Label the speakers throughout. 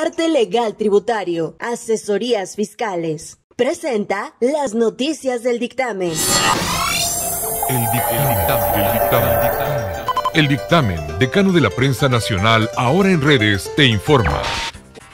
Speaker 1: arte legal tributario, asesorías fiscales. Presenta las noticias del dictamen.
Speaker 2: El dictamen, el dictamen, el dictamen, decano de la prensa nacional, ahora en redes, te informa.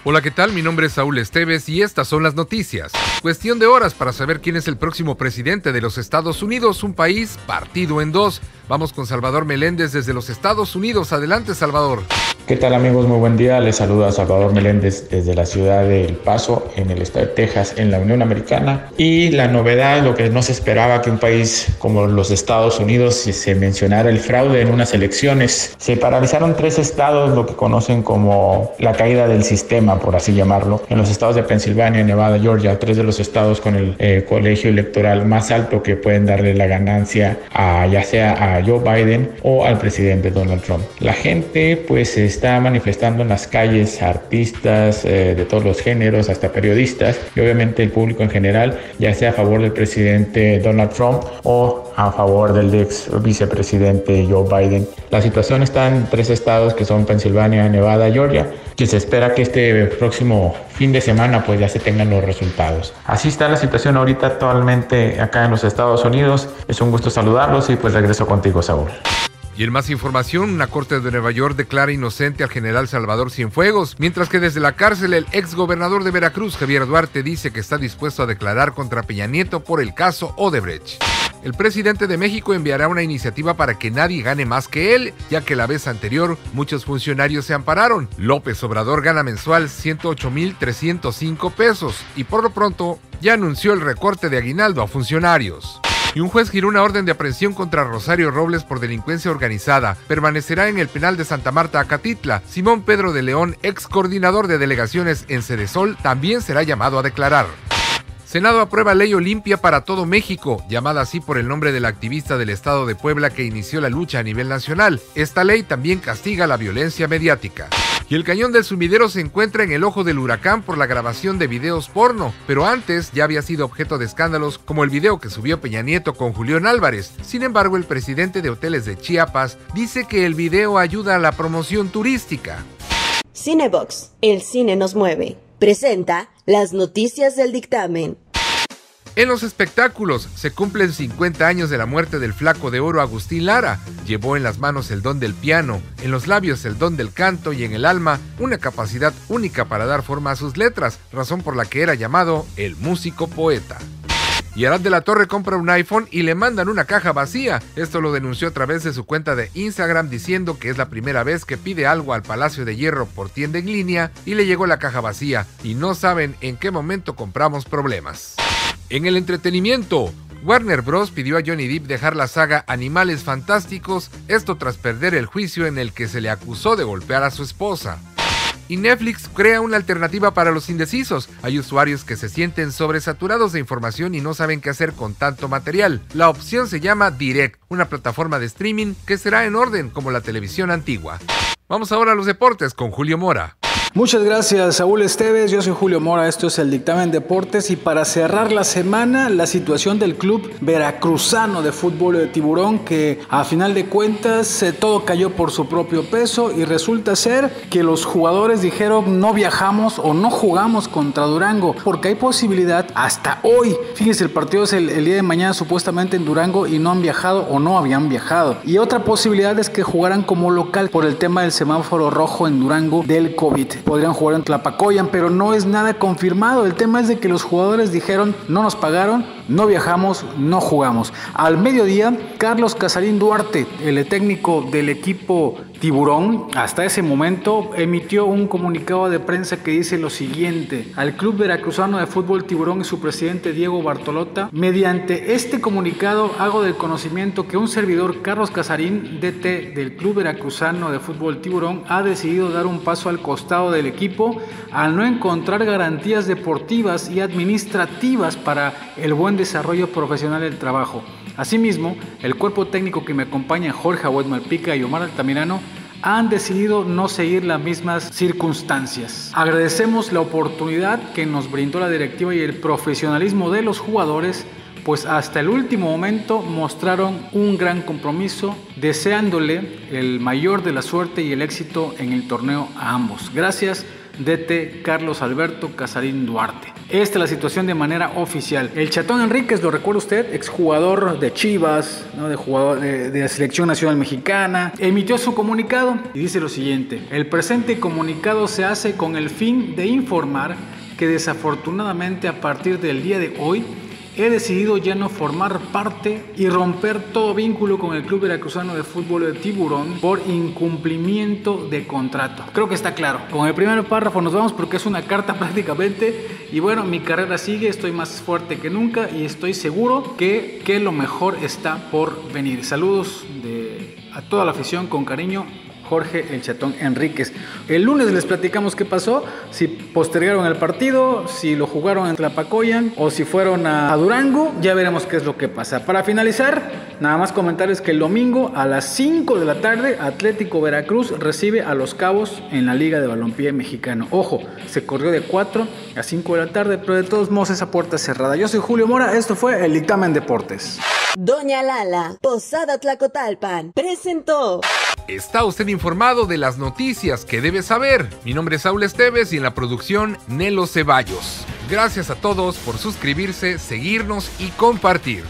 Speaker 3: Hola, ¿qué tal? Mi nombre es Saúl Esteves y estas son las noticias. Cuestión de horas para saber quién es el próximo presidente de los Estados Unidos, un país partido en dos. Vamos con Salvador Meléndez desde los Estados Unidos. Adelante, Salvador.
Speaker 4: ¿Qué tal amigos? Muy buen día. Les saluda Salvador Meléndez desde la ciudad de El Paso, en el estado de Texas, en la Unión Americana. Y la novedad, lo que no se esperaba que un país como los Estados Unidos se mencionara el fraude en unas elecciones. Se paralizaron tres estados, lo que conocen como la caída del sistema, por así llamarlo. En los estados de Pensilvania, Nevada, Georgia, tres de los estados con el eh, colegio electoral más alto que pueden darle la ganancia a ya sea a Joe Biden o al presidente Donald Trump. La gente pues está manifestando en las calles artistas eh, de todos los géneros, hasta periodistas y obviamente el público en general, ya sea a favor del presidente Donald Trump o a favor del ex vicepresidente Joe Biden. La situación está en tres estados que son Pensilvania, Nevada, Georgia, que se espera que este próximo fin de semana pues ya se tengan los resultados. Así está la situación ahorita actualmente acá en los Estados Unidos. Es un gusto saludarlos y pues regreso contigo, Saúl.
Speaker 3: Y en más información, una corte de Nueva York declara inocente al general Salvador Cienfuegos, mientras que desde la cárcel el ex gobernador de Veracruz, Javier Duarte, dice que está dispuesto a declarar contra Peña Nieto por el caso Odebrecht. El presidente de México enviará una iniciativa para que nadie gane más que él, ya que la vez anterior muchos funcionarios se ampararon. López Obrador gana mensual 108.305 pesos y por lo pronto ya anunció el recorte de aguinaldo a funcionarios y un juez giró una orden de aprehensión contra Rosario Robles por delincuencia organizada. Permanecerá en el penal de Santa Marta, Acatitla. Simón Pedro de León, ex coordinador de delegaciones en Cedesol, también será llamado a declarar. Senado aprueba ley Olimpia para todo México, llamada así por el nombre del activista del Estado de Puebla que inició la lucha a nivel nacional. Esta ley también castiga la violencia mediática. Y el cañón del sumidero se encuentra en el ojo del huracán por la grabación de videos porno, pero antes ya había sido objeto de escándalos como el video que subió Peña Nieto con Julián Álvarez. Sin embargo, el presidente de hoteles de Chiapas dice que el video ayuda a la promoción turística.
Speaker 1: Cinebox, el cine nos mueve. Presenta las noticias del dictamen.
Speaker 3: En los espectáculos se cumplen 50 años de la muerte del flaco de oro Agustín Lara. Llevó en las manos el don del piano, en los labios el don del canto y en el alma una capacidad única para dar forma a sus letras, razón por la que era llamado el músico poeta. Y Arad de la Torre compra un iPhone y le mandan una caja vacía. Esto lo denunció a través de su cuenta de Instagram diciendo que es la primera vez que pide algo al Palacio de Hierro por tienda en línea y le llegó la caja vacía y no saben en qué momento compramos problemas. En el entretenimiento, Warner Bros. pidió a Johnny Depp dejar la saga Animales Fantásticos, esto tras perder el juicio en el que se le acusó de golpear a su esposa. Y Netflix crea una alternativa para los indecisos. Hay usuarios que se sienten sobresaturados de información y no saben qué hacer con tanto material. La opción se llama Direct, una plataforma de streaming que será en orden como la televisión antigua. Vamos ahora a los deportes con Julio Mora.
Speaker 5: Muchas gracias, Saúl Esteves. Yo soy Julio Mora. Esto es el Dictamen Deportes. Y para cerrar la semana, la situación del club veracruzano de fútbol de Tiburón, que a final de cuentas todo cayó por su propio peso. Y resulta ser que los jugadores dijeron no viajamos o no jugamos contra Durango, porque hay posibilidad hasta hoy. Fíjense, el partido es el día de mañana supuestamente en Durango y no han viajado o no habían viajado. Y otra posibilidad es que jugaran como local por el tema del semáforo rojo en Durango del COVID podrían jugar en Tlapacoyan, pero no es nada confirmado. El tema es de que los jugadores dijeron no nos pagaron, no viajamos, no jugamos. Al mediodía, Carlos Casarín Duarte, el técnico del equipo Tiburón, hasta ese momento emitió un comunicado de prensa que dice lo siguiente. Al Club Veracruzano de Fútbol Tiburón y su presidente Diego Bartolota, mediante este comunicado hago del conocimiento que un servidor, Carlos Casarín, DT del Club Veracruzano de Fútbol Tiburón, ha decidido dar un paso al costado del equipo al no encontrar garantías deportivas y administrativas para el buen desarrollo profesional del trabajo. Asimismo, el cuerpo técnico que me acompaña, Jorge Abuet Malpica y Omar Altamirano, han decidido no seguir las mismas circunstancias. Agradecemos la oportunidad que nos brindó la directiva y el profesionalismo de los jugadores, pues hasta el último momento mostraron un gran compromiso, deseándole el mayor de la suerte y el éxito en el torneo a ambos. Gracias DT Carlos Alberto Casarín Duarte. Esta es la situación de manera oficial. El Chatón Enríquez, lo recuerda usted, exjugador de Chivas, de, jugador de la Selección Nacional Mexicana, emitió su comunicado y dice lo siguiente. El presente comunicado se hace con el fin de informar que desafortunadamente a partir del día de hoy he decidido ya no formar parte y romper todo vínculo con el Club Veracruzano de Fútbol de Tiburón por incumplimiento de contrato. Creo que está claro. Con el primer párrafo nos vamos porque es una carta prácticamente. Y bueno, mi carrera sigue, estoy más fuerte que nunca y estoy seguro que, que lo mejor está por venir. Saludos a toda la afición con cariño. Jorge El Chatón Enríquez. El lunes les platicamos qué pasó, si postergaron el partido, si lo jugaron en Tlapacoyan o si fueron a Durango, ya veremos qué es lo que pasa. Para finalizar, nada más comentarles que el domingo a las 5 de la tarde Atlético Veracruz recibe a Los Cabos en la Liga de Balompié Mexicano. Ojo, se corrió de 4 a 5 de la tarde, pero de todos modos esa puerta cerrada. Yo soy Julio Mora, esto fue el Dictamen Deportes.
Speaker 1: Doña Lala, Posada Tlacotalpan, presentó.
Speaker 3: Está usted informado de las noticias que debe saber. Mi nombre es Saúl Esteves y en la producción Nelo Ceballos. Gracias a todos por suscribirse, seguirnos y compartir.